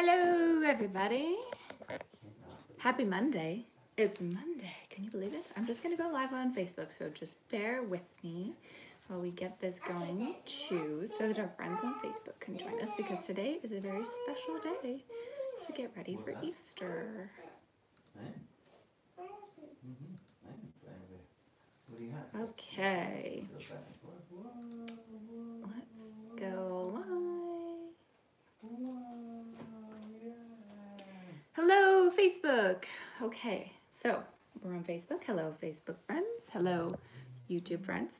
Hello, everybody. Happy Monday. It's Monday. Can you believe it? I'm just going to go live on Facebook, so just bear with me while we get this going too, so that our friends on Facebook can join us because today is a very special day as we get ready for Easter. Okay. Let's go live. Hello, Facebook. Okay, so we're on Facebook. Hello, Facebook friends. Hello, YouTube friends.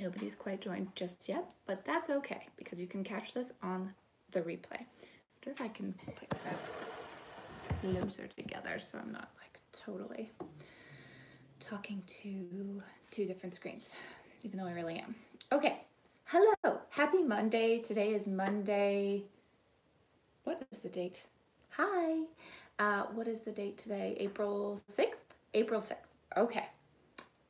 Nobody's quite joined just yet, but that's okay because you can catch this on the replay. I wonder if I can put this closer together so I'm not like totally talking to two different screens, even though I really am. Okay, hello, happy Monday. Today is Monday. What is the date? Hi. Uh, what is the date today? April 6th? April 6th. Okay.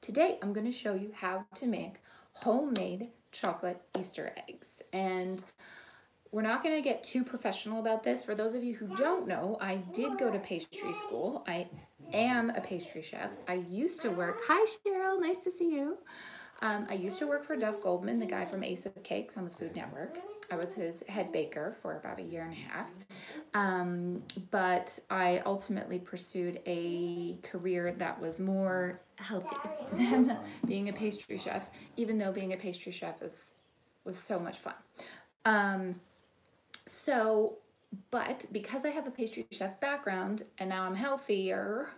Today I'm going to show you how to make homemade chocolate Easter eggs. And we're not going to get too professional about this. For those of you who don't know, I did go to pastry school. I am a pastry chef. I used to work, hi Cheryl, nice to see you. Um, I used to work for Duff Goldman, the guy from Ace of Cakes on the Food Network. I was his head baker for about a year and a half. Um, but I ultimately pursued a career that was more healthy than being a pastry chef, even though being a pastry chef is, was so much fun. Um, so, but because I have a pastry chef background and now I'm healthier,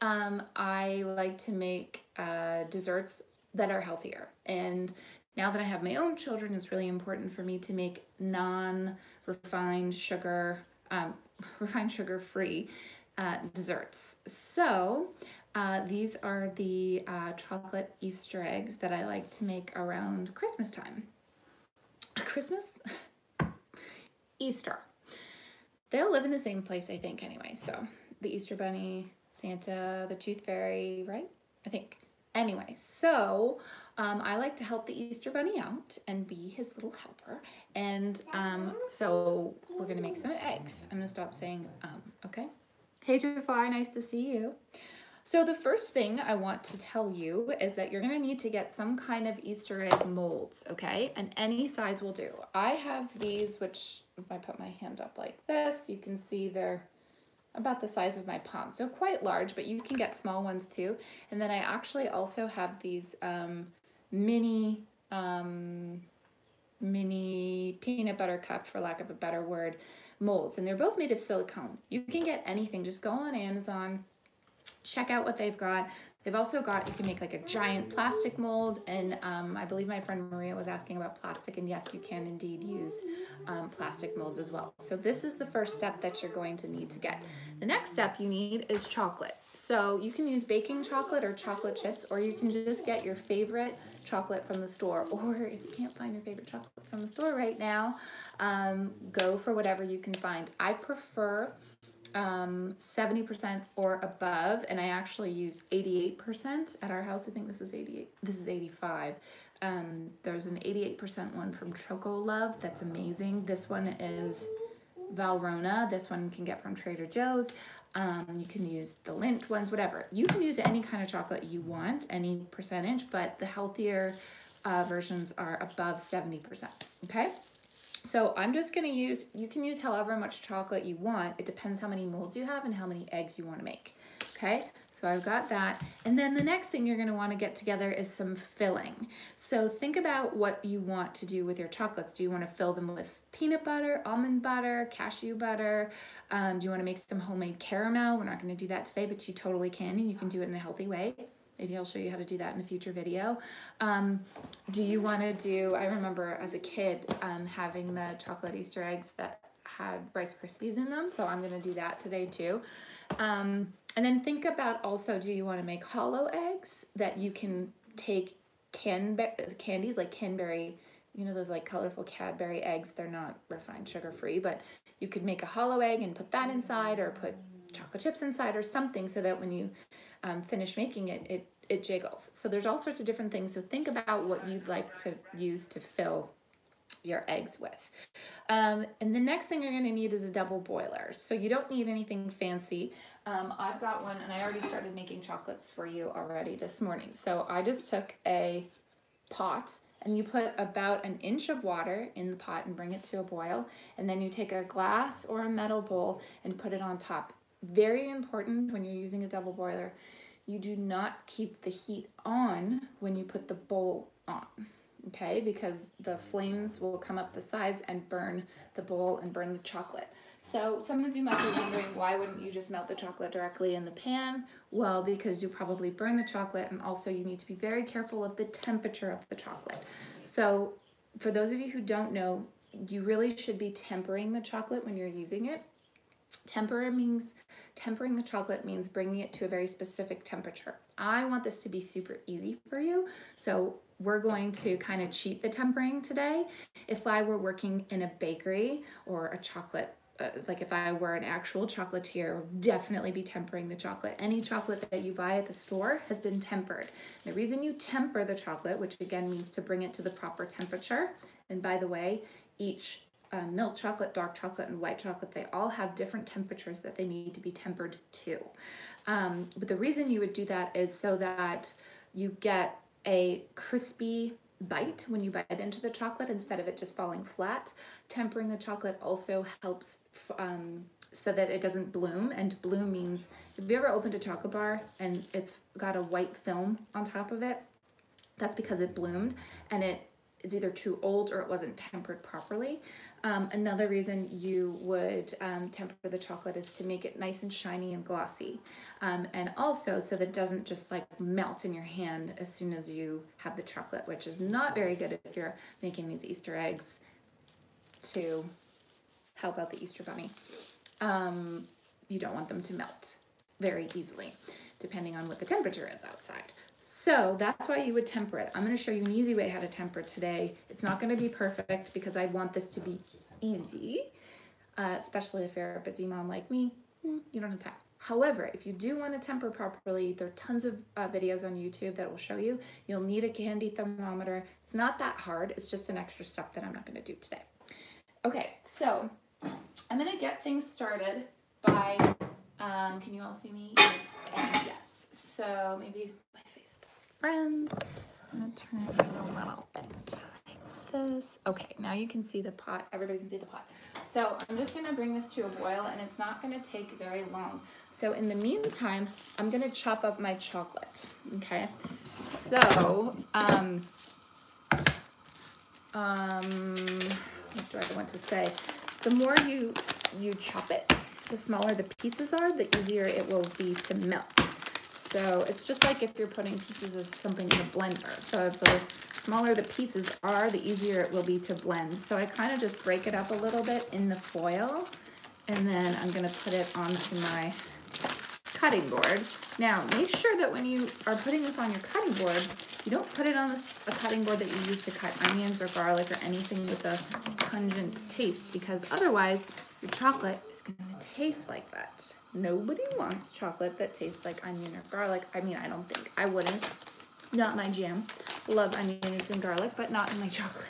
um, I like to make uh, desserts that are healthier. And now that I have my own children, it's really important for me to make non-refined sugar, um, refined sugar free uh, desserts. So uh, these are the uh, chocolate Easter eggs that I like to make around Christmas time. Christmas? Easter. They all live in the same place, I think, anyway. So the Easter Bunny, Santa, the Tooth Fairy, right? I think. Anyway, so um, I like to help the Easter Bunny out and be his little helper. And um, so we're gonna make some eggs. I'm gonna stop saying, um, okay? Hey Jafar, nice to see you. So the first thing I want to tell you is that you're gonna need to get some kind of Easter egg molds, okay? And any size will do. I have these, which if I put my hand up like this, you can see they're about the size of my palm. So quite large, but you can get small ones too. And then I actually also have these um, mini, um, mini peanut butter cup, for lack of a better word, molds. And they're both made of silicone. You can get anything. Just go on Amazon, check out what they've got. They've also got, you can make like a giant plastic mold. And um, I believe my friend Maria was asking about plastic. And yes, you can indeed use um, plastic molds as well. So this is the first step that you're going to need to get. The next step you need is chocolate. So you can use baking chocolate or chocolate chips, or you can just get your favorite chocolate from the store. Or if you can't find your favorite chocolate from the store right now, um, go for whatever you can find. I prefer um, 70% or above, and I actually use 88% at our house. I think this is 88, this is 85. Um, there's an 88% one from Chocolove that's amazing. This one is Valrhona. This one you can get from Trader Joe's. Um, you can use the Lindt ones, whatever. You can use any kind of chocolate you want, any percentage, but the healthier uh, versions are above 70%, okay? So I'm just gonna use, you can use however much chocolate you want. It depends how many molds you have and how many eggs you wanna make, okay? So I've got that. And then the next thing you're gonna wanna get together is some filling. So think about what you want to do with your chocolates. Do you wanna fill them with peanut butter, almond butter, cashew butter? Um, do you wanna make some homemade caramel? We're not gonna do that today, but you totally can and you can do it in a healthy way. Maybe I'll show you how to do that in a future video. Um, do you want to do, I remember as a kid um, having the chocolate Easter eggs that had Rice Krispies in them, so I'm going to do that today too. Um, and then think about also, do you want to make hollow eggs that you can take can candies like Cadbury, you know, those like colorful Cadbury eggs, they're not refined sugar free, but you could make a hollow egg and put that inside or put chocolate chips inside or something so that when you um, finish making it, it it jiggles. So there's all sorts of different things. So think about what you'd like to use to fill your eggs with. Um, and the next thing you're gonna need is a double boiler. So you don't need anything fancy. Um, I've got one and I already started making chocolates for you already this morning. So I just took a pot and you put about an inch of water in the pot and bring it to a boil. And then you take a glass or a metal bowl and put it on top. Very important when you're using a double boiler, you do not keep the heat on when you put the bowl on okay? Because the flames will come up the sides and burn the bowl and burn the chocolate. So some of you might be wondering why wouldn't you just melt the chocolate directly in the pan? Well, because you probably burn the chocolate and also you need to be very careful of the temperature of the chocolate. So for those of you who don't know, you really should be tempering the chocolate when you're using it. Temper means tempering the chocolate means bringing it to a very specific temperature. I want this to be super easy for you. So we're going to kind of cheat the tempering today. If I were working in a bakery or a chocolate uh, like if I were an actual chocolatier, I would definitely be tempering the chocolate. Any chocolate that you buy at the store has been tempered. The reason you temper the chocolate, which again means to bring it to the proper temperature, and by the way, each uh, milk chocolate, dark chocolate, and white chocolate, they all have different temperatures that they need to be tempered to. Um, but the reason you would do that is so that you get a crispy bite when you bite into the chocolate instead of it just falling flat. Tempering the chocolate also helps um, so that it doesn't bloom. And bloom means, if you ever opened a chocolate bar and it's got a white film on top of it, that's because it bloomed and it is either too old or it wasn't tempered properly. Um, another reason you would um, temper the chocolate is to make it nice and shiny and glossy. Um, and also so that it doesn't just like melt in your hand as soon as you have the chocolate, which is not very good if you're making these Easter eggs to help out the Easter bunny. Um, you don't want them to melt very easily, depending on what the temperature is outside. So that's why you would temper it. I'm going to show you an easy way how to temper today. It's not going to be perfect because I want this to be easy, uh, especially if you're a busy mom like me. Hmm, you don't have time. However, if you do want to temper properly, there are tons of uh, videos on YouTube that will show you. You'll need a candy thermometer. It's not that hard. It's just an extra step that I'm not going to do today. Okay, so I'm going to get things started by, um, can you all see me? Yes, and yes. So maybe friends. Just gonna turn it a little bit like this. Okay, now you can see the pot. Everybody can see the pot. So I'm just gonna bring this to a boil and it's not gonna take very long. So in the meantime, I'm gonna chop up my chocolate, okay? So, um, um, what do I want to say? The more you, you chop it, the smaller the pieces are, the easier it will be to melt. So it's just like if you're putting pieces of something in a blender. So the smaller the pieces are, the easier it will be to blend. So I kind of just break it up a little bit in the foil and then I'm gonna put it onto my cutting board. Now, make sure that when you are putting this on your cutting board, you don't put it on a cutting board that you use to cut onions or garlic or anything with a pungent taste because otherwise your chocolate is gonna taste like that. Nobody wants chocolate that tastes like onion or garlic. I mean, I don't think I wouldn't. Not my jam. Love onions and garlic, but not in my chocolate.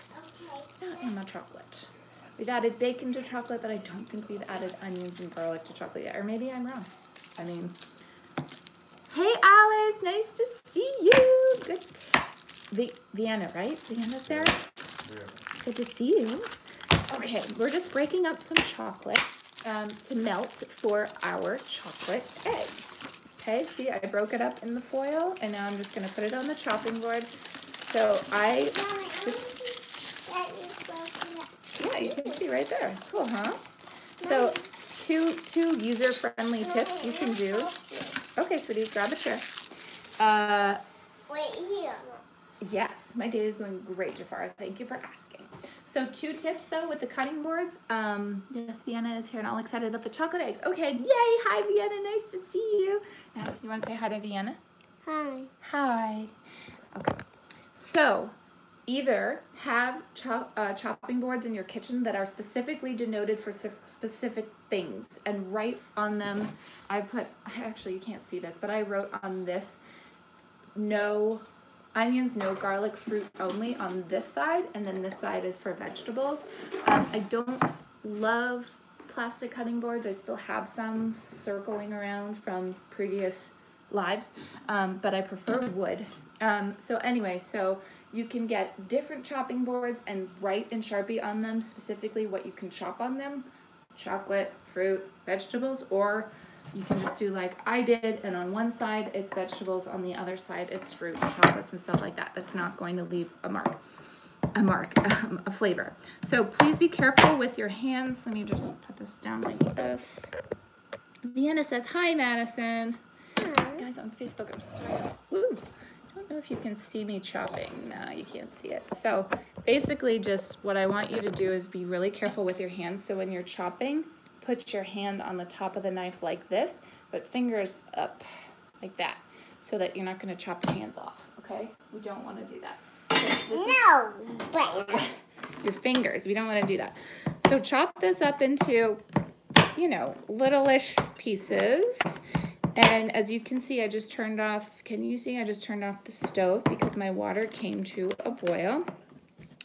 Not in my chocolate. We've added bacon to chocolate, but I don't think we've added onions and garlic to chocolate yet. Or maybe I'm wrong. I mean, hey Alice, nice to see you. Good. V Vienna, right? Vienna's there? Yeah. Good to see you. Okay, we're just breaking up some chocolate um, to melt for our chocolate eggs. Okay, see, I broke it up in the foil, and now I'm just going to put it on the chopping board. So I just... Yeah, you can see right there. Cool, huh? So two two user-friendly tips you can do. Okay, sweetie, grab a chair. Uh, Wait here. Yes, my day is going great, Jafar. Thank you for asking. So two tips though with the cutting boards. Um, yes, Vienna is here and all excited about the chocolate eggs. Okay, yay! Hi, Vienna. Nice to see you. Yes, you want to say hi to Vienna? Hi. Hi. Okay. So either have cho uh, chopping boards in your kitchen that are specifically denoted for specific things and write on them. I put, actually you can't see this, but I wrote on this, no onions, no garlic, fruit only on this side, and then this side is for vegetables. Um, I don't love plastic cutting boards. I still have some circling around from previous lives, um, but I prefer wood. Um, so anyway, so you can get different chopping boards and write in Sharpie on them specifically what you can chop on them. Chocolate, fruit, vegetables, or you can just do like I did, and on one side it's vegetables, on the other side it's fruit and chocolates and stuff like that. That's not going to leave a mark, a mark, um, a flavor. So please be careful with your hands. Let me just put this down like this. Vienna says, hi, Madison. Hi. Guys on Facebook, I'm sorry. Ooh, I don't know if you can see me chopping. No, you can't see it. So basically just what I want you to do is be really careful with your hands. So when you're chopping, put your hand on the top of the knife like this, but fingers up like that so that you're not going to chop your hands off, okay? We don't want to do that. no, but... Your fingers, we don't want to do that. So chop this up into, you know, little-ish pieces. And as you can see, I just turned off, can you see? I just turned off the stove because my water came to a boil.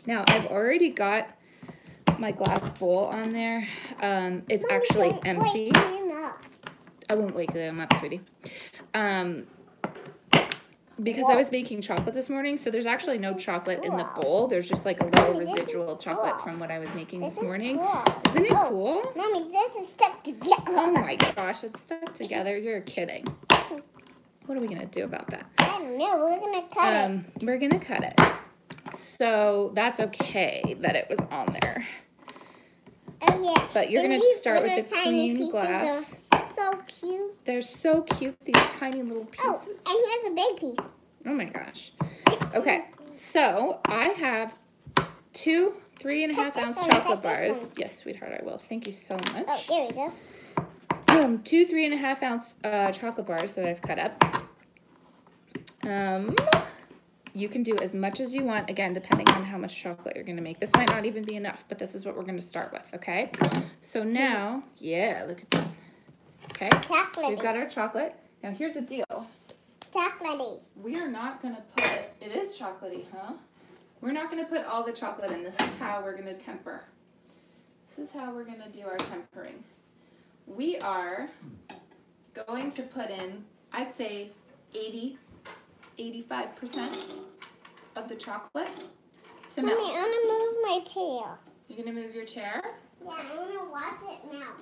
Now, I've already got my glass bowl on there. Um, it's actually empty. I won't wake them up, sweetie. Um, because I was making chocolate this morning, so there's actually no chocolate in the bowl. There's just like a little residual chocolate from what I was making this morning. Isn't it oh, cool? Mommy, this is stuck together. Oh my gosh, it's stuck together. You're kidding. What are we going to do about that? I don't know. We're going to cut um, it. We're going to cut it. So that's okay that it was on there. Oh, yeah. But you're going to start with the clean glass. so cute. They're so cute, these tiny little oh, pieces. Oh, and here's a big piece. Oh my gosh. Okay, so I have two three and a half ounce chocolate bars. Yes, sweetheart, I will. Thank you so much. Oh, there we go. Um, two three and a half ounce uh, chocolate bars that I've cut up. Um, you can do as much as you want, again, depending on how much chocolate you're going to make. This might not even be enough, but this is what we're going to start with, okay? So now, yeah, look at that. Okay, so we've got our chocolate. Now here's the deal. Chocolatey. We are not going to put, it is chocolatey, huh? We're not going to put all the chocolate in. This is how we're going to temper. This is how we're going to do our tempering. We are going to put in, I'd say 80 85% of the chocolate to melt. Mommy, I want to move my chair. You're going to move your chair? Yeah, I'm gonna watch it melt.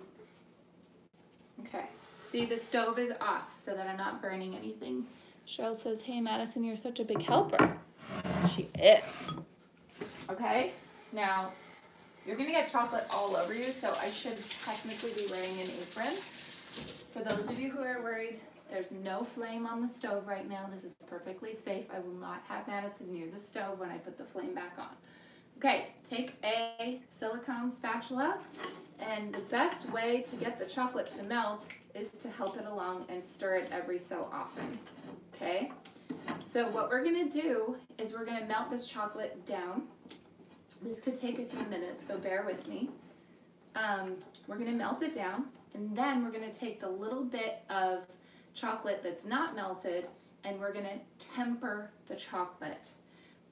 Okay. See, the stove is off so that I'm not burning anything. Cheryl says, hey, Madison, you're such a big helper. She is. Okay? Now, you're going to get chocolate all over you, so I should technically be wearing an apron. For those of you who are worried there's no flame on the stove right now. This is perfectly safe. I will not have Madison near the stove when I put the flame back on. Okay, take a silicone spatula and the best way to get the chocolate to melt is to help it along and stir it every so often, okay? So what we're gonna do is we're gonna melt this chocolate down. This could take a few minutes, so bear with me. Um, we're gonna melt it down and then we're gonna take the little bit of chocolate that's not melted and we're gonna temper the chocolate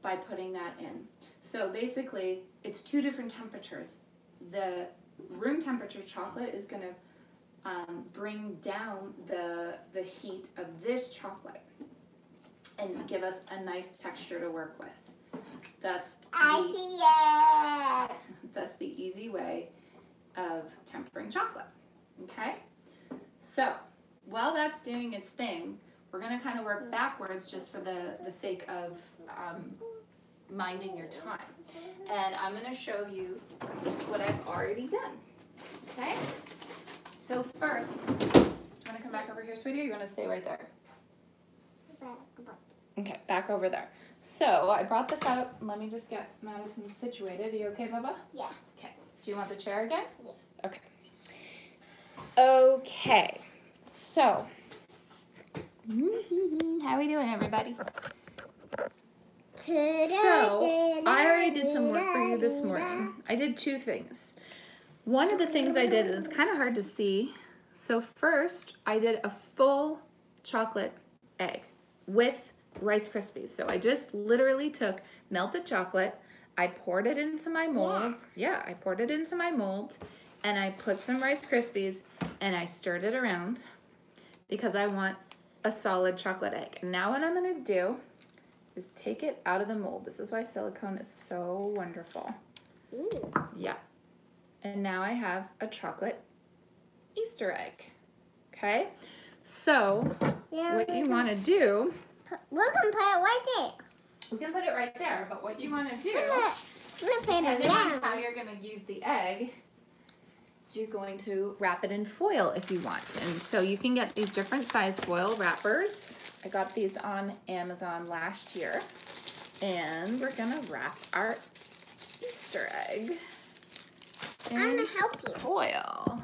by putting that in. So basically, it's two different temperatures. The room temperature chocolate is gonna um, bring down the, the heat of this chocolate and give us a nice texture to work with. Thus, the, thus the easy way of tempering chocolate, okay? So, while that's doing its thing, we're going to kind of work backwards just for the, the sake of um, minding your time. And I'm going to show you what I've already done. Okay? So first, do you want to come back over here, sweetie, or you want to stay right there? Okay, back over there. So I brought this out. Let me just get Madison situated. Are you okay, Bubba? Yeah. Okay. Do you want the chair again? Yeah. Okay. Okay. So, how are we doing, everybody? So, I already did some work for you this morning. I did two things. One of the things I did, and it's kind of hard to see. So first, I did a full chocolate egg with Rice Krispies. So I just literally took melted chocolate, I poured it into my mold. Yeah, I poured it into my mold and I put some Rice Krispies and I stirred it around because I want a solid chocolate egg. Now what I'm gonna do is take it out of the mold. This is why silicone is so wonderful. Ooh. Yeah. And now I have a chocolate Easter egg. Okay? So, Yeah, what you want to do, put- We can put it right there. we can put it right there, but what you want to do, We're gonna- we're it depending on how you're going to use the egg, you're going to wrap it in foil if you want. And so you can get these different size foil wrappers. I got these on Amazon last year. And we're going to wrap our Easter egg I'm in gonna help you. foil.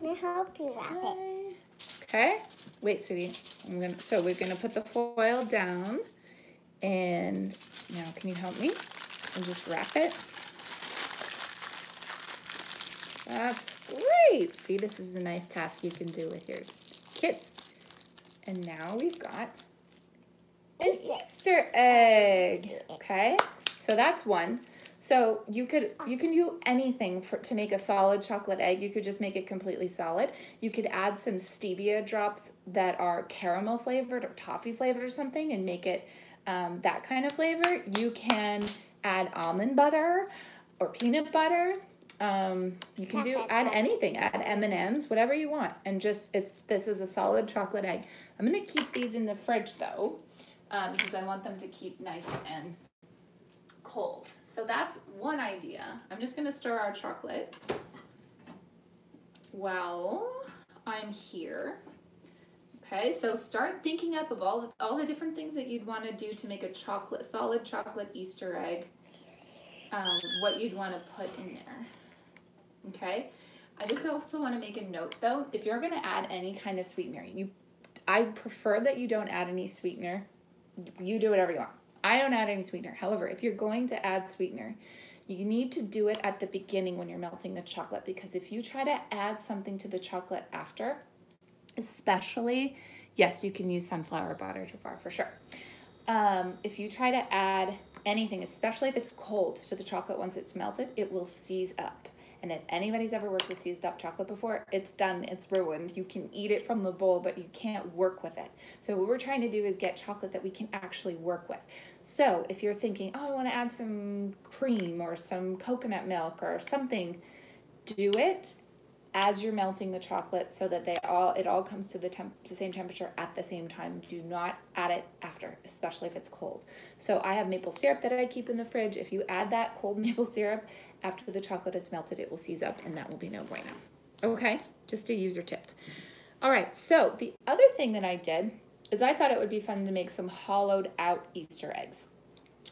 I'm gonna help you wrap it. Okay. Okay. Wait, sweetie. I'm gonna. So we're gonna put the foil down, and now can you help me? And just wrap it. That's great. See, this is a nice task you can do with your kids. And now we've got an Easter egg. Okay. So that's one. So you could you can do anything for to make a solid chocolate egg. You could just make it completely solid. You could add some stevia drops that are caramel flavored or toffee flavored or something and make it um, that kind of flavor. You can add almond butter or peanut butter. Um, you can do add anything. Add M and M's, whatever you want, and just it's this is a solid chocolate egg. I'm gonna keep these in the fridge though, um, because I want them to keep nice and cold. So that's one idea. I'm just gonna stir our chocolate. Well, I'm here. Okay, so start thinking up of all the, all the different things that you'd want to do to make a chocolate solid chocolate Easter egg. Um, what you'd want to put in there. Okay, I just also want to make a note though. If you're gonna add any kind of sweetener, you, I prefer that you don't add any sweetener. You do whatever you want. I don't add any sweetener. However, if you're going to add sweetener, you need to do it at the beginning when you're melting the chocolate because if you try to add something to the chocolate after, especially, yes, you can use sunflower butter Jafar for sure. Um, if you try to add anything, especially if it's cold to the chocolate once it's melted, it will seize up. And if anybody's ever worked with seized up chocolate before, it's done, it's ruined. You can eat it from the bowl, but you can't work with it. So what we're trying to do is get chocolate that we can actually work with. So if you're thinking, oh, I want to add some cream or some coconut milk or something, do it as you're melting the chocolate so that they all it all comes to the temp the same temperature at the same time. Do not add it after, especially if it's cold. So I have maple syrup that I keep in the fridge. If you add that cold maple syrup after the chocolate is melted, it will seize up and that will be no bueno. Okay, just a user tip. All right, so the other thing that I did is I thought it would be fun to make some hollowed out Easter eggs.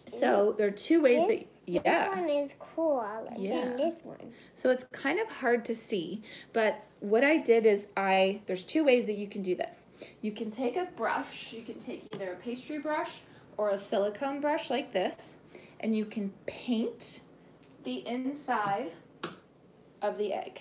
So there are two ways This, that yeah. this one is cool Yeah. than this one. So it's kind of hard to see, but what I did is I, there's two ways that you can do this. You can take a brush, you can take either a pastry brush or a silicone brush like this, and you can paint the inside of the egg.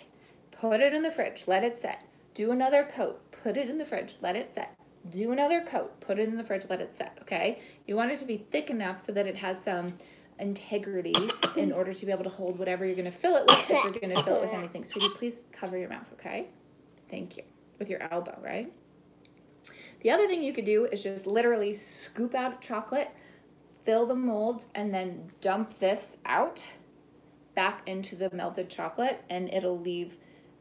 Put it in the fridge, let it set. Do another coat, put it in the fridge, let it set. Do another coat, put it in the fridge, let it set, okay? You want it to be thick enough so that it has some integrity in order to be able to hold whatever you're going to fill it with if you're to fill it with anything. Sweetie, please cover your mouth, okay? Thank you. With your elbow, right? The other thing you could do is just literally scoop out chocolate, fill the molds, and then dump this out back into the melted chocolate, and it'll leave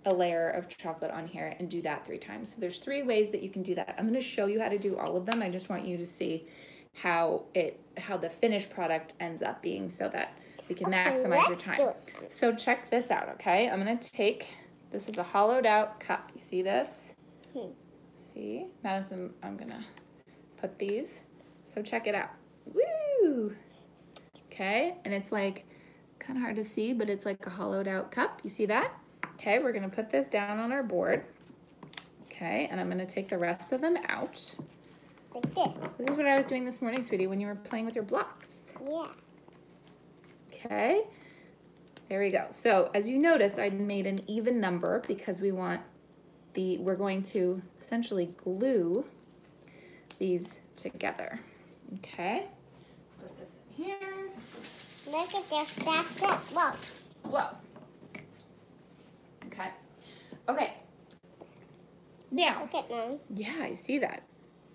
a layer of chocolate on here and do that three times. So there's three ways that you can do that. I'm going to show you how to do all of them. I just want you to see how it how the finished product ends up being so that we can Okay, maximize your time. So check this out, okay? I'm gonna take this is a hollowed out cup. You see this? Hmm. See? Madison, I'm gonna put these. So check it out. Woo! Okay, and it's like kind of hard to see, but it's like a hollowed out cup. You see that? Okay, we're gonna put this down on our board. Okay, and I'm gonna take the rest of them out. Like this. This is what I was doing this morning, sweetie, when you were playing with your blocks. Yeah. Okay, there we go. So as you notice, I made an even number because we want the, we're going to essentially glue these together. Okay. Put this in here. Look at their stacked up. Whoa. Whoa. Okay. Okay. Now, Look at them. yeah, I see that.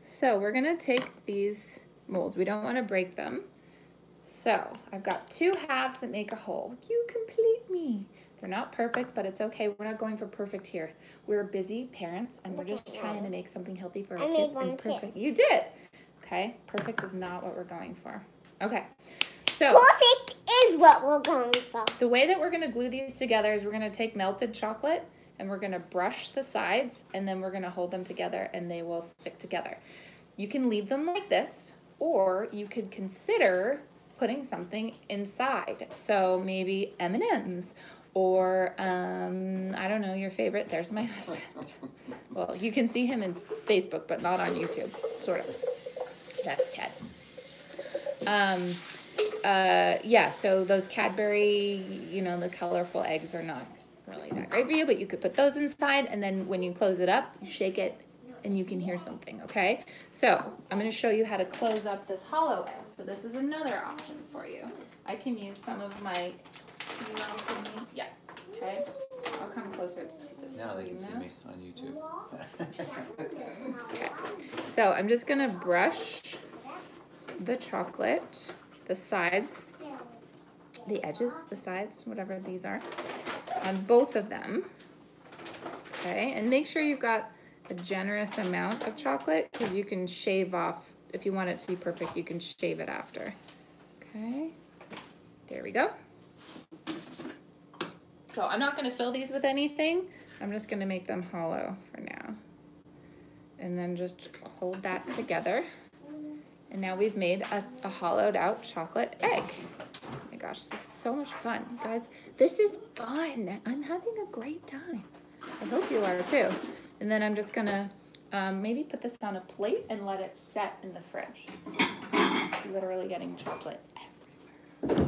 So we're gonna take these molds. We don't wanna break them. So I've got two halves that make a whole. You complete me. They're not perfect, but it's okay. We're not going for perfect here. We're busy parents and we're just trying to make something healthy for our I kids. and too. perfect. You did. Okay. Perfect is not what we're going for. Okay. So Perfect is what we're going for. the way that we're gonna glue these together is we're gonna take melted chocolate and we're gonna brush the sides and then we're gonna hold them together and they will stick together. You can leave them like this or you could consider putting something inside. So maybe M&Ms or um, I don't know, your favorite, there's my husband. Well, you can see him in Facebook, but not on YouTube, sort of. That's Ted. Um, uh, yeah, so those Cadbury, you know, the colorful eggs are not really that great for you, but you could put those inside, and then when you close it up, you shake it, and you can hear something, okay? So, I'm gonna show you how to close up this hollow egg. So this is another option for you. I can use some of my, can you me? Yeah, okay? I'll come closer to this. Now they can see me on YouTube. okay. So I'm just gonna brush the chocolate, the sides, the edges, the sides, whatever these are, on both of them. Okay, and make sure you've got a generous amount of chocolate because you can shave off, if you want it to be perfect, you can shave it after. Okay, there we go. So I'm not gonna fill these with anything. I'm just gonna make them hollow for now. And then just hold that together. And now we've made a, a hollowed out chocolate egg. Oh my gosh, this is so much fun. Guys, this is fun. I'm having a great time. I hope you are too. And then I'm just gonna um, maybe put this on a plate and let it set in the fridge. Literally getting chocolate everywhere.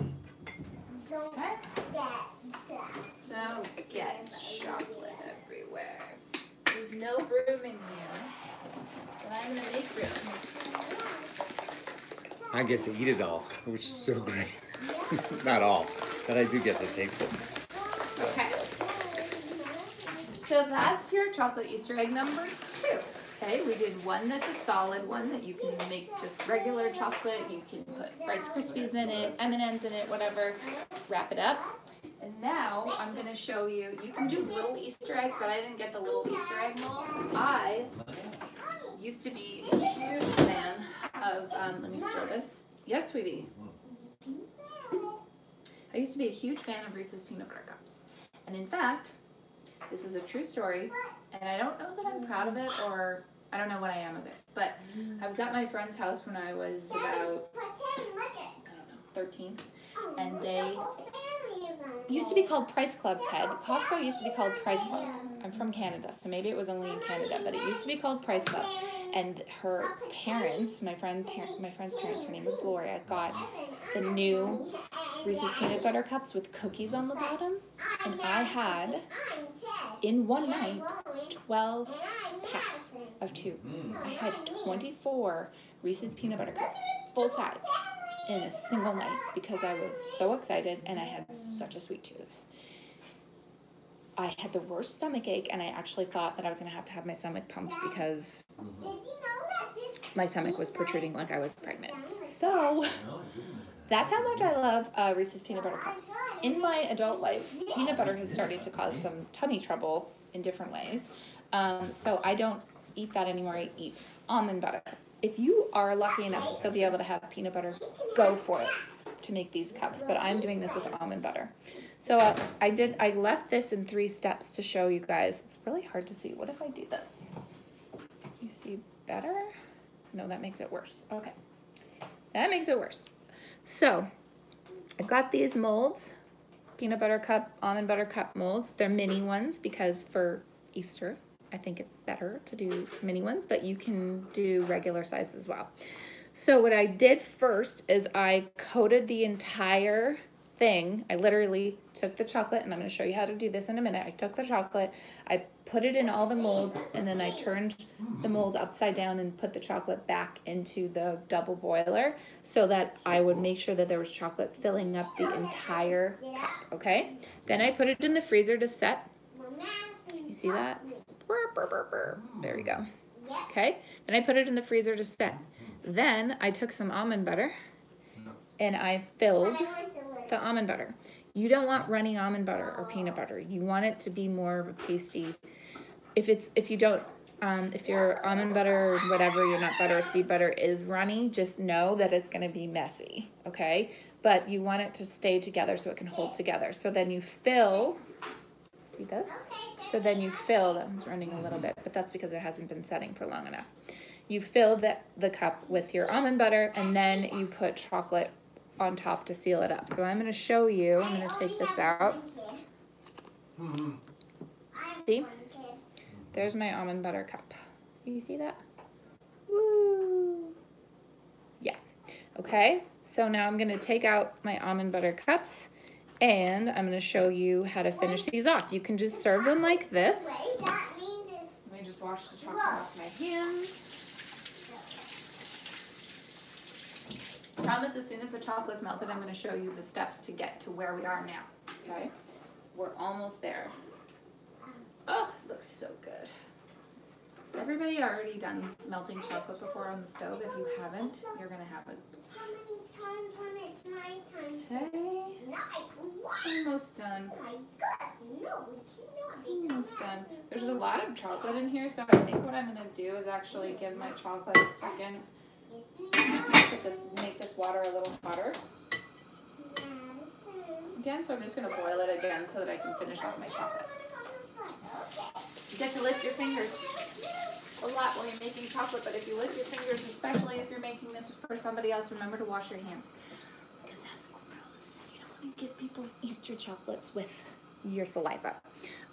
Don't Okay? get Don't get chocolate everywhere. There's no room in here. I get to eat it all, which is so great. Not all, but I do get to taste it. Okay. So that's your chocolate Easter egg number two. Okay, we did one that's a solid one that you can make just regular chocolate. You can put Rice Krispies in it, M&Ms in it, whatever. Wrap it up. And now I'm gonna show you. You can do little Easter eggs, but I didn't get the little Easter egg molds. I used to be a huge fan of. Um, let me stir this. Yes, sweetie. I used to be a huge fan of Reese's peanut butter cups. And in fact, this is a true story, and I don't know that I'm proud of it or I don't know what I am of it. But I was at my friend's house when I was about, Pretend, look at. I don't know, 13. Oh, And they at what Mary is on. It used to be called Price Club, Ted. Costco used to be called Price Club. I'm from Canada, so maybe it was only in Canada, but it used to be called Price Club. And her parents, my friend, par- my friend's parents, her name was Gloria, got the new Reese's peanut butter cups with cookies on the bottom, and I had in one night 12 packs of two. I had 24 Reese's peanut butter cups, full size, in a single night because I was so excited and I had such a sweet tooth. I had the worst stomach ache and I actually thought that I was gonna have to have my stomach pumped because Did you know that this my stomach was protruding like I was pregnant. So that's how much I love uh, Reese's peanut butter cups. In my adult life, peanut butter has started to cause some tummy trouble in different ways. Um, so I don't eat that anymore. I eat almond butter. If you are lucky enough to still be able to have peanut butter, go for it to make these cups. But I'm doing this with almond butter. So uh, I did. I left this in three steps to show you guys. It's really hard to see. What if I do this? You see better? No, that makes it worse. Okay, that makes it worse. So I've got these molds, peanut butter cup, almond butter cup molds. They're mini ones because for Easter, I think it's better to do mini ones, but you can do regular size as well. So what I did first is I coated the entire thing. I literally took the chocolate, and I'm going to show you how to do this in a minute. I took the chocolate, I put it in all the molds, and then I turned the mold upside down and put the chocolate back into the double boiler so that I would make sure that there was chocolate filling up the entire cup, okay? Then I put it in the freezer to set. You see that? There we go. Okay, then I put it in the freezer to set. Then I took some almond butter and I filled the almond butter. You don't want runny almond butter or peanut butter. You want it to be more of a pasty. If it's if you don't um, if your almond butter or whatever your nut butter or seed butter is runny, just know that it's going to be messy. Okay, but you want it to stay together so it can hold together. So then you fill. See this? So then you fill. That one's running a little bit, but that's because it hasn't been setting for long enough. You fill the, the cup with your almond butter and then you put chocolate on top to seal it up. So I'm going to show you. I'm going to take this out. See? There's my almond butter cup. You see that? Woo! Yeah. Okay. So now I'm going to take out my almond butter cups and I'm going to show you how to finish these off. You can just serve them like this. Let me just wash the chocolate off my hands. Promise as soon as the chocolate's melted, I'm gonna show you the steps to get to where we are now, okay? We're almost there. Oh, it looks so good. Has everybody already done melting chocolate before on the stove? If you haven't, you're gonna have it. How many times when it's nighttime? Okay, Night, what? almost done. Oh my God, no, we cannot be Almost done. There's a lot of chocolate in here, so I think what I'm gonna do is actually give my chocolate a second. Put this, make this water a little hotter again. So I'm just gonna boil it again so that I can finish off my chocolate. You get to lift your fingers a lot while you're making chocolate, but if you lift your fingers, especially if you're making this for somebody else, remember to wash your hands. Because that's gross. You don't want to give people Easter chocolates with your saliva.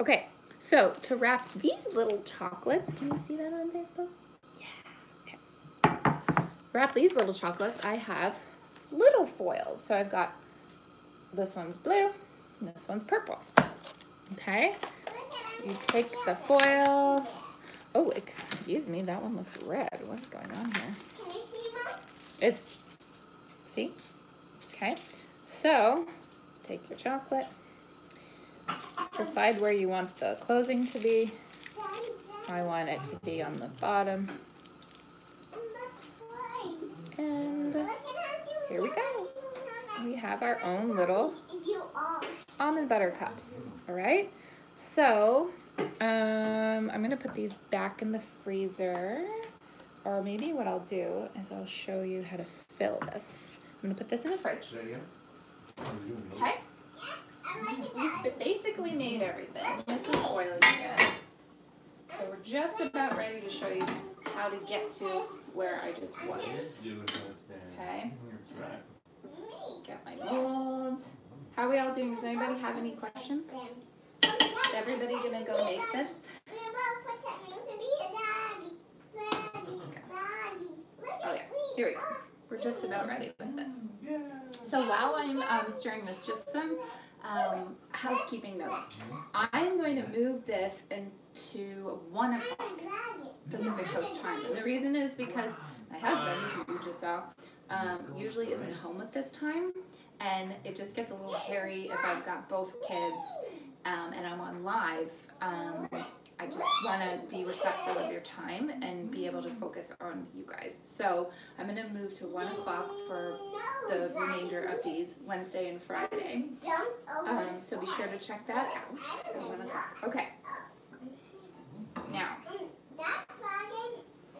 Okay, so to wrap these little chocolates, can you see that on Facebook? Wrap these little chocolates, I have little foils. So I've got this one's blue, this one's purple. Okay. You take the foil. Oh, excuse me, that one looks red. What's going on here? It's, see? Okay, so take your chocolate. Decide where you want the closing to be. I want it to be on the bottom. And here we go. We have our own little almond butter cups. All right. So um, I'm gonna put these back in the freezer, or maybe what I'll do is I'll show you how to fill this. I'm gonna put this in the fridge. Okay. I like it. We've basically made everything. This is boiling again. So we're just about ready to show you how to get to where I just was. Okay. Get my molds. How are we all doing? Does anybody have any questions? Is everybody gonna go make this? Oh yeah, here we go. We're just about ready with this. So while I'm um, stirring this, just some um, housekeeping notes. I'm going to move this into one o'clock Pacific Coast time, and the reason is because my husband, who you just saw, um, usually isn't home at this time, and it just gets a little hairy if I've got both kids um, and I'm on live. I just want to be respectful of your time and be able to focus on you guys. So I'm going to move to one o'clock for the remainder of these Wednesday and Friday. Um, so be sure to check that out at one o'clock. Okay. Now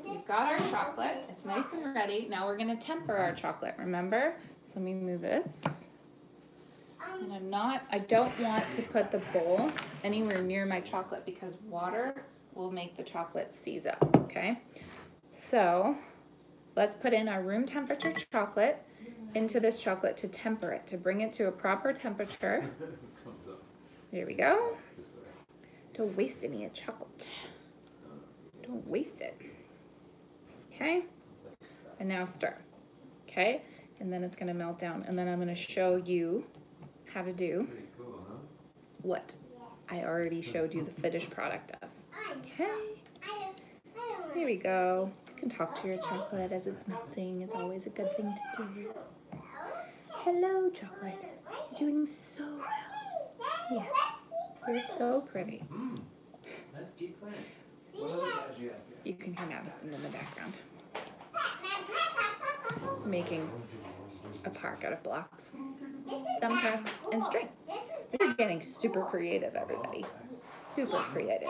we've got our chocolate. It's nice and ready. Now we're going to temper our chocolate. Remember? So let me move this. And I'm not, I don't want to put the bowl anywhere near my chocolate because water will make the chocolate seize up, okay? So let's put in our room temperature chocolate into this chocolate to temper it, to bring it to a proper temperature. There we go. Don't waste any of chocolate. Don't waste it. Okay? And now stir. Okay? And then it's gonna melt down. And then I'm gonna show you how to do cool, huh? what I already showed you the finished product of. Okay, I don't, I don't here we go. You can talk to your chocolate as it's melting. It's always a good thing to do. Hello, chocolate. You're doing so well. Yeah, you're so pretty. Hmm. Let's keep playing. What other guys you? You can hear Madison in the background making a park out of blocks, thumb trucks, and string. We're getting super creative, everybody. Super creative.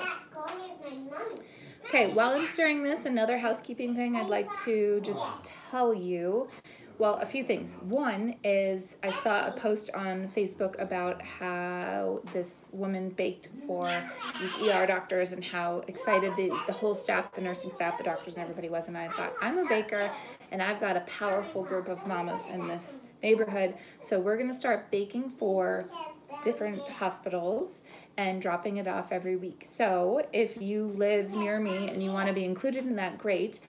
Okay, while I'm stirring this, another housekeeping thing I'd like to just tell you. Well, a few things. One is I saw a post on Facebook about how this woman baked for these ER doctors and how excited the, the whole staff, the nursing staff, the doctors, and everybody was. And I thought, I'm a baker and I've got a powerful group of mamas in this neighborhood. So we're to start baking for different hospitals and dropping it off every week. So if you live near me and you want to be included in that, great.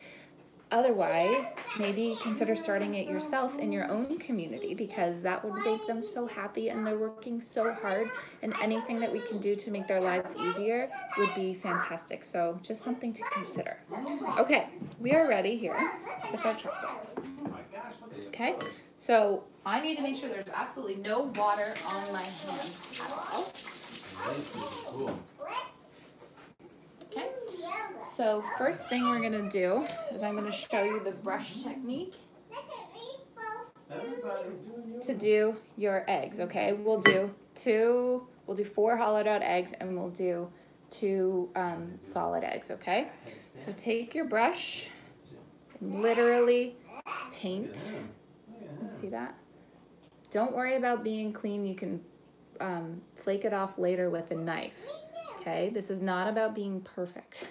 Otherwise, maybe consider starting it yourself in your own community because that would make them so happy and they're working so hard. And anything that we can do to make their lives easier would be fantastic. So, just something to consider. Okay, we are ready here with our chocolate. Okay, so I need to make sure there's absolutely no water on my hands at all. Okay, so first thing we're gonna do is I'm gonna show you the brush technique to do your eggs. Okay, we'll do two, we'll do four hollowed out eggs, and we'll do two um, solid eggs. Okay, so take your brush literally paint. See that? Don't worry about being clean. You can um, flake it off later with a knife. Okay, this is not about being perfect.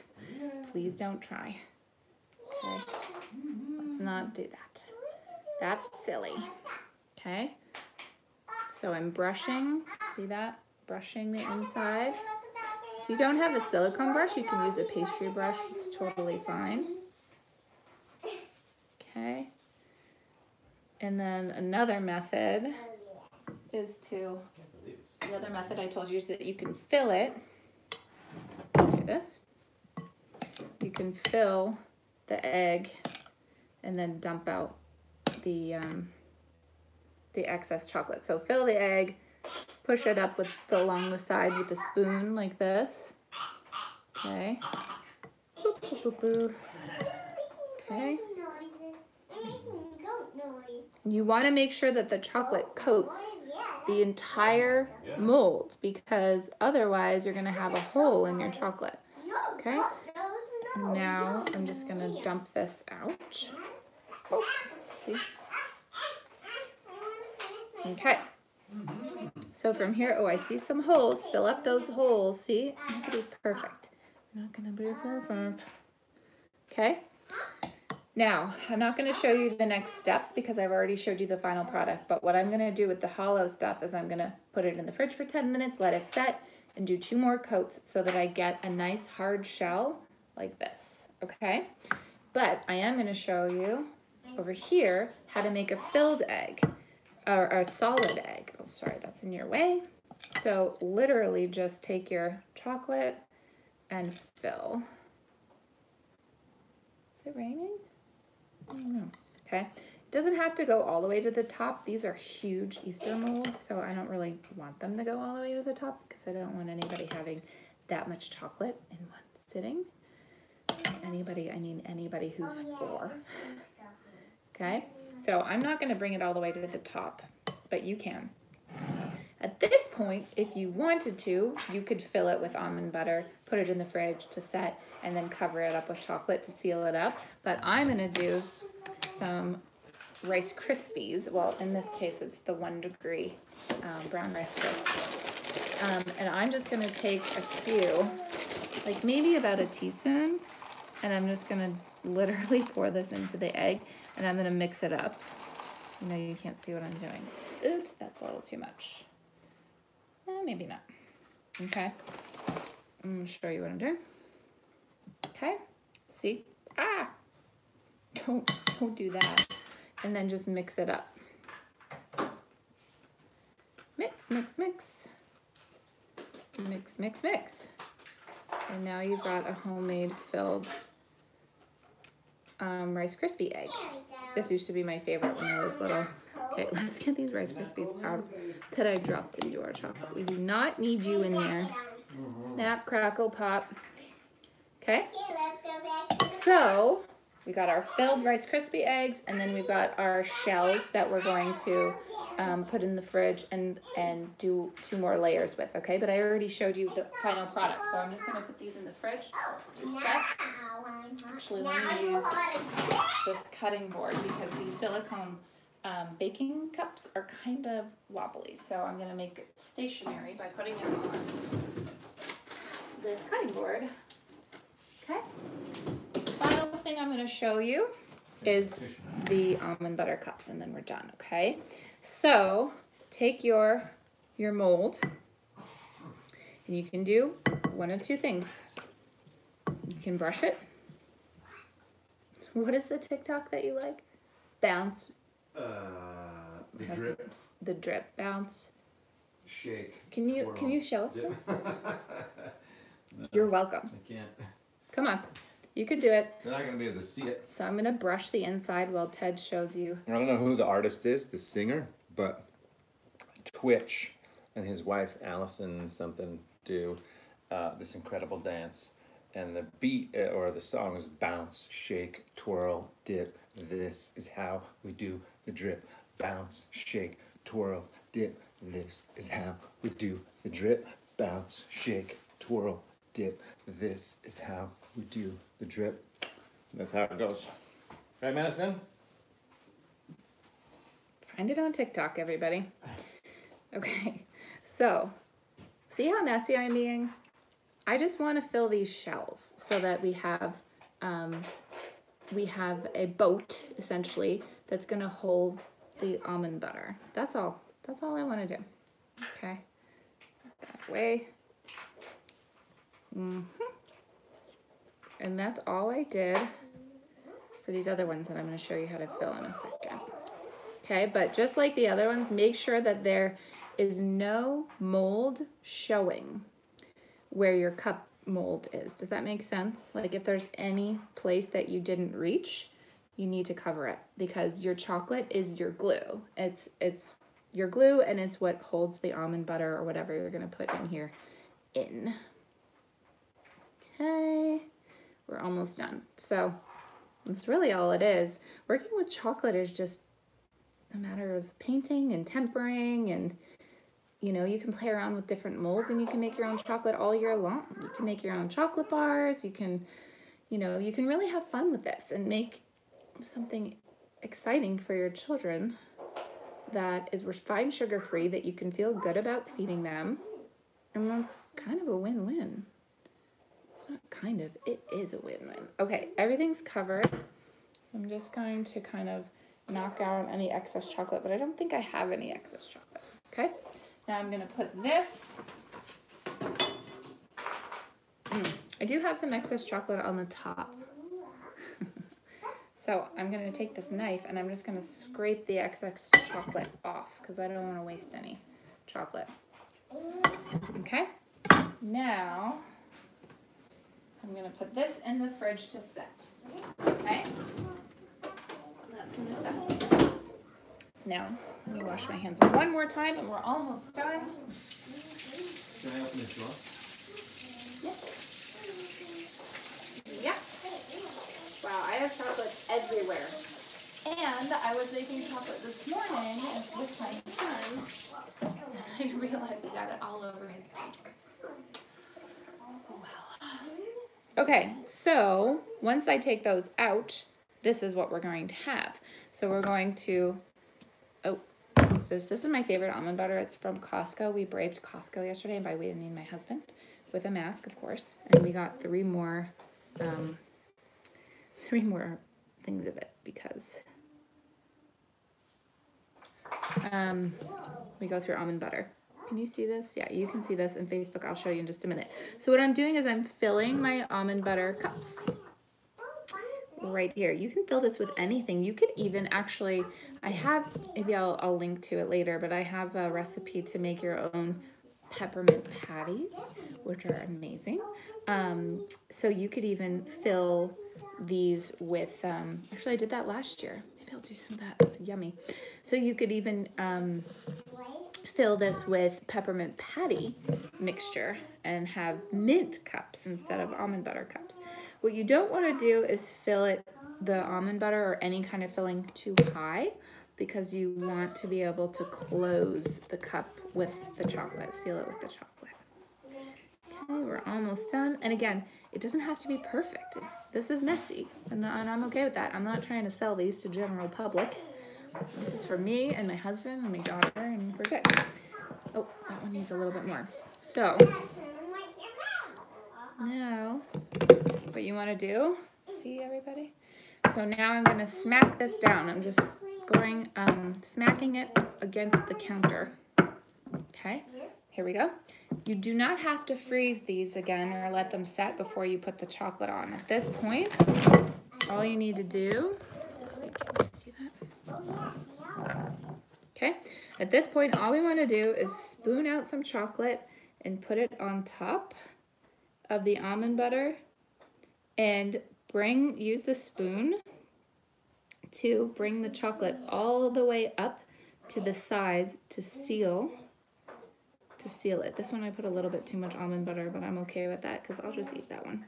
Please don't try. Okay, let's not do that. That's silly. Okay, so I'm brushing. See that? Brushing the inside. If you don't have a silicone brush, you can use a pastry brush. It's totally fine. Okay. And then another method is to, the other method I told you is that you can fill it. Do this. You can fill the egg and then dump out the um, the excess chocolate. So fill the egg, push it up with the, along the side with a spoon like this. Okay. Boop, boop, boop. Okay. You want to make sure that the chocolate coats the entire mold because otherwise you're going to have a hole in your chocolate. Okay. Now I'm just going to dump this out. Oh, see? Okay. So from here, oh, I see some holes. Fill up those holes. See? Nobody's perfect. Not going to be perfect. Okay. Now, I'm not going to show you the next steps because I've already showed you the final product, but what I'm going to do with the hollow stuff is I'm going to put it in the fridge for 10 minutes, let it set, and do two more coats so that I get a nice hard shell like this, okay? But I am going to show you over here how to make a filled egg, or a solid egg. Oh, sorry, that's in your way. So literally just take your chocolate and fill. Is it raining? I don't know. Okay. It doesn't have to go all the way to the top. These are huge Easter molds, so I don't really want them to go all the way to the top because I don't want anybody having that much chocolate in one sitting. Anybody, I mean anybody who's four. Okay. So I'm not going to bring it all the way to the top, but you can. At this point, if you wanted to, you could fill it with almond butter, put it in the fridge to set, and then cover it up with chocolate to seal it up. But I'm gonna do some Rice Krispies. Well, in this case, it's the one degree um, brown rice crisp. Um, and I'm just gonna take a few, like maybe about a teaspoon, and I'm just gonna literally pour this into the egg, and I'm gonna mix it up. You know, you can't see what I'm doing. Oops, that's a little too much. Eh, maybe not. Okay. I'm gonna show you what I'm doing. Okay. See? Ah! Don't don't do that. And then just mix it up. Mix. mix, mix. Mix, mix, mix. And now you've got a homemade filled um, Rice Krispie egg. There we go. This used to be my favorite when I was little. Okay, let's get these Rice Krispies out that I dropped into our chocolate. We do not need you in there. Snap, crackle, pop. Okay, Okay, let's go back to the so we got our filled Rice Krispie eggs, and then we've got our shells that we're going to um, put in the fridge and and do two more layers with. Okay, but I already showed you the final product, so I'm just gonna put these in the fridge to set. Actually, let me use this cutting board because these silicone um, baking cups are kind of wobbly. So I'm gonna make it stationary by putting it on this cutting board. Okay. Thing I'm gonna show you is the almond butter cups and then we're done, okay? So take your your mold and you can do one of two things. You can brush it. What is the TikTok that you like? Bounce. Uh, the drip The drip bounce. shake. Can you can you show us? Please? You're welcome. I can't. Come on. You can do it. They're not gonna be able to see it. So I'm gonna brush the inside while Ted shows you. I don't know who the artist is, the singer, but Twitch and his wife Allison something do uh, this incredible dance, and the beat uh, or the song is bounce, shake, twirl, dip. This is how we do the drip. Bounce, shake, twirl, dip. This is how we do the drip. Bounce, shake, twirl, dip. This is how we do the drip. That's how it goes. Right, Madison? Find it on TikTok, everybody. Okay, so see how messy I'm being? I just want to fill these shells so that we have um, we have a boat essentially that's gonna hold the almond butter. That's all. That's all I want to do. Okay, that way. hmm And that's all I did for these other ones that I'm going to show you how to fill in a second. Okay, but just like the other ones, make sure that there is no mold showing where your cup mold is. Does that make sense? Like if there's any place that you didn't reach, you need to cover it because your chocolate is your glue. It's it's your glue and it's what holds the almond butter or whatever you're going to put in here in. Okay. We're almost done. So, that's really all it is. Working with chocolate is just a matter of painting and tempering and you know, you can play around with different molds and you can make your own chocolate all year long. You can make your own chocolate bars. You can, you know, you can really have fun with this and make something exciting for your children that is refined sugar free that you can feel good about feeding them. And that's kind of a win win. It's not kind of, it is a win win. Okay, everything's covered. So I'm just going to kind of knock out any excess chocolate, but I don't think I have any excess chocolate. Okay, now I'm gonna put this. Mm, I do have some excess chocolate on the top. so I'm gonna take this knife and I'm just gonna scrape the excess chocolate off because I don't wanna waste any chocolate. Okay, now I'm gonna put this in the fridge to set. Okay, that's gonna set. Now, let me wash my hands one more time and we're almost done. Can I open this door? Yeah. Wow, I have chocolate everywhere. And I was making chocolate this morning with my son. And I realized he got it all over his pancakes. Oh well. Okay, so once I take those out, this is what we're going to have. So we're going to, oh, use this. This is my favorite almond butter. It's from Costco. We braved Costco yesterday, and by we, I mean my husband, with a mask, of course. And we got three more, um, three more things of it because um, we go through almond butter. Can you see this? Yeah, you can see this in Facebook. I'll show you in just a minute. So what I'm doing is I'm filling my almond butter cups right here. You can fill this with anything. You could even actually, I have, maybe I'll, I'll link to it later, but I have a recipe to make your own peppermint patties, which are amazing. Um, so you could even fill these with, um, actually I did that last year. Maybe I'll do some of that. That's yummy. So you could even um, fill this with peppermint patty mixture and have mint cups instead of almond butter cups. What you don't want to do is fill it the almond butter or any kind of filling too high because you want to be able to close the cup with the chocolate, seal it with the chocolate. Okay, we're almost done. And again, it doesn't have to be perfect. This is messy, and, and I'm okay with that. I'm not trying to sell these to general public. This is for me and my husband and my daughter, and we're good. Oh, that one needs a little bit more. So, now, what you want to do, see everybody? So now I'm going to smack this down. I'm just going, um, smacking it against the counter. Okay, here we go. You do not have to freeze these again or let them set before you put the chocolate on. At this point, all you need to do, see, see that? Okay, at this point, all we want to do is spoon out some chocolate and put it on top of the almond butter and bring, use the spoon to bring the chocolate all the way up to the sides to seal to seal it. This one I put a little bit too much almond butter, but I'm okay with that because I'll just eat that one.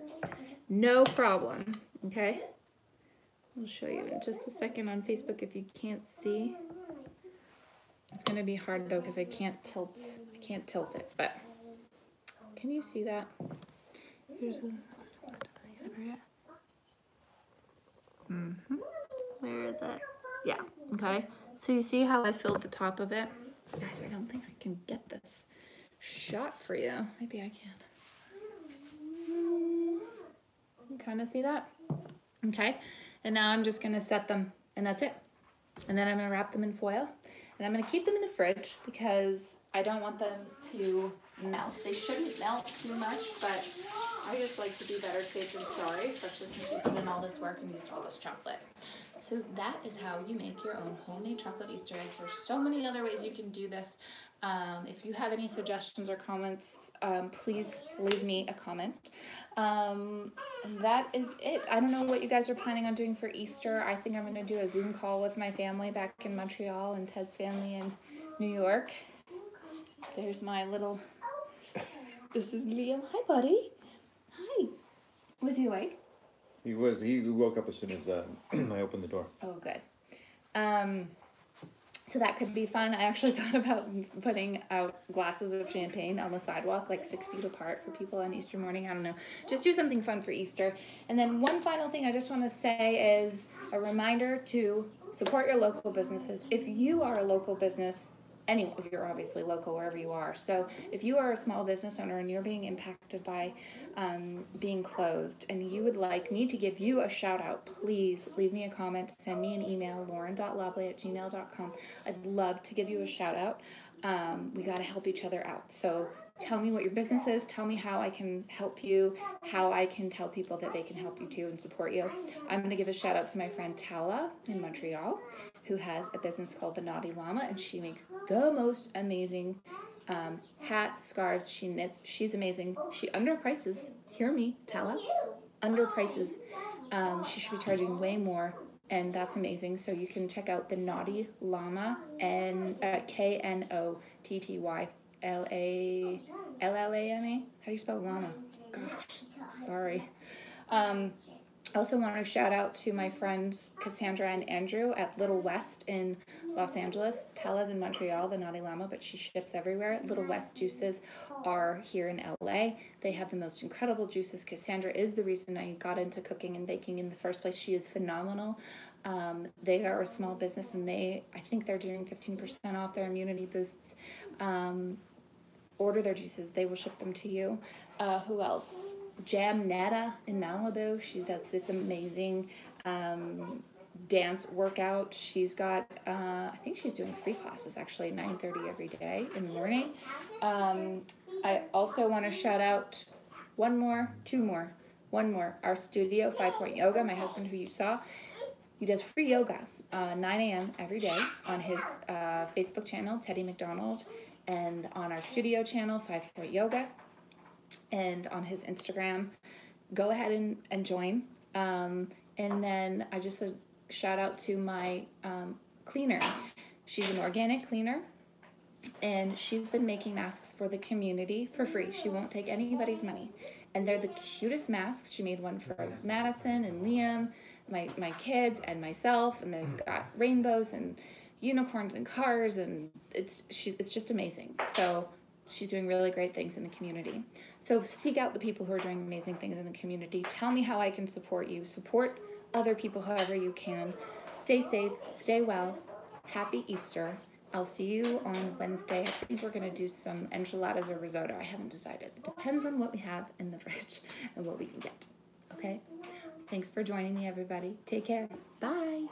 No problem, okay? I'll show you in just a second on Facebook if you can't see. It's gonna be hard though because I can't tilt, I can't tilt it, but can you see that? Here's a, mm-hmm. Where is it? Yeah, okay. So you see how I filled the top of it? Guys, I don't think I can get this shot for you. Maybe I can. You kind of see that? Okay. And now I'm just to set them and that's it. And then I'm to wrap them in foil and I'm to keep them in the fridge because I don't want them to melt. They shouldn't melt too much, but I just like to be better safe than sorry, especially since we put in all this work and used all this chocolate. So that is how you make your own homemade chocolate Easter eggs. There's so many other ways you can do this. Um, if you have any suggestions or comments, um, please leave me a comment. Um, that is it. I don't know what you guys are planning on doing for Easter. I think I'm going to do a Zoom call with my family back in Montreal and Ted's family in New York. There's my little. This is Liam. Hi, buddy. Hi. Was he awake? He was. He woke up as soon as uh, I opened the door. Oh, good. Um, so that could be fun. I actually thought about putting out glasses of champagne on the sidewalk, like six feet apart for people on Easter morning. I don't know. Just do something fun for Easter. And then one final thing I just want to say is a reminder to support your local businesses. If you are a local business, anyway, you're obviously local wherever you are. So if you are a small business owner and you're being impacted by um, being closed and you would like me to give you a shout out, please leave me a comment, send me an email, lauren.lobley at gmail.com. I'd love to give you a shout out. Um, we got to help each other out. So tell me what your business is, tell me how I can help you, how I can tell people that they can help you too and support you. I'm going to give a shout out to my friend Tala in Montreal who has a business called the Knotty Llama, and she makes the most amazing um, hats, scarves. She knits. She's amazing. She underprices. Hear me, Tala. Underprices. Um, she should be charging way more, and that's amazing. So you can check out the Knotty Llama and uh, K N O T T Y L A L L A M A. How do you spell llama? Gosh, sorry. Um, I also want to shout out to my friends Cassandra and Andrew at Little West in Los Angeles. Tella's in Montreal, the Knotty Llama, but she ships everywhere. Little West Juices are here in LA. They have the most incredible juices. Cassandra is the reason I got into cooking and baking in the first place. She is phenomenal. Um, they are a small business and they, I think they're doing 15% off their immunity boosts. Um, order their juices, they will ship them to you. Uh, who else? Jam Netta in Malibu. She does this amazing um, dance workout. She's got, uh, I think she's doing free classes actually, 9.30 every day in the morning. Um, I also want to shout out one more, two more. one more. Our studio, Five Point Yoga, my husband who you saw, he does free yoga, uh, 9 a.m. every day on his uh, Facebook channel, Teddy McDonald, and on our studio channel, Five Point Yoga, and on his Instagram. Go ahead and, and join. Um, and then I just a shout out to my um, cleaner. She's an organic cleaner and she's been making masks for the community for free. She won't take anybody's money. And they're the cutest masks. She made one for Madison and Liam, my, my kids, and myself. And they've got rainbows and unicorns and cars. And it's, she, it's just amazing. So she's doing really great things in the community. So seek out the people who are doing amazing things in the community. Tell me how I can support you. Support other people however you can. Stay safe, stay well. Happy Easter. I'll see you on Wednesday. I think we're going to do some enchiladas or risotto. I haven't decided. It depends on what we have in the fridge and what we can get. Okay? Thanks for joining me, everybody. Take care. Bye.